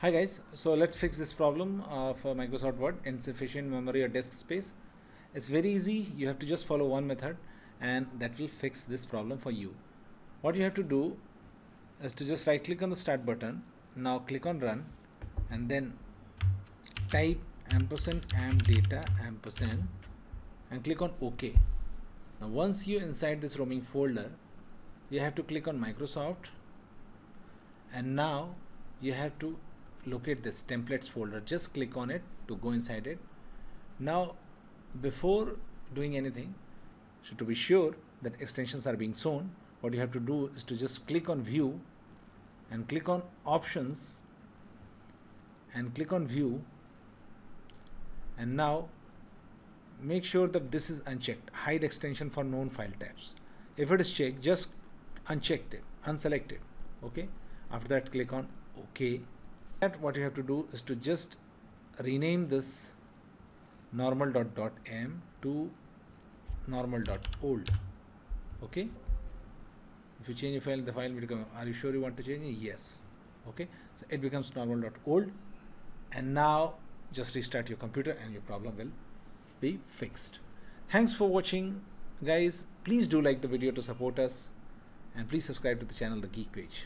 Hi guys, so let's fix this problem of uh, Microsoft Word insufficient memory or disk space. It's very easy. You have to just follow one method and that will fix this problem for you. What you have to do is to just right click on the start button. Now click on run and then type ampersand AppData ampersand and click on OK. Now once you inside this roaming folder, you have to click on Microsoft and now you have to locate this templates folder just click on it to go inside it. Now before doing anything so to be sure that extensions are being shown what you have to do is to just click on view and click on options and click on view. And now make sure that this is unchecked. Hide extension for known file types. If it is checked just uncheck it unselect it okay? After that click on ok that what you have to do is to just rename this normal dot dot m to normal dot old okay? If you change your file the file will become are you sure you want to change? It yes okay? So it becomes normal dot old and now just restart your computer and your problem will be fixed. Thanks for watching guys. Please do like the video to support us and please subscribe to the channel the geek page